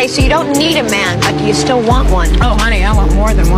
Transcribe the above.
Okay, so you don't need a man, but you still want one. Oh, honey, I want more than.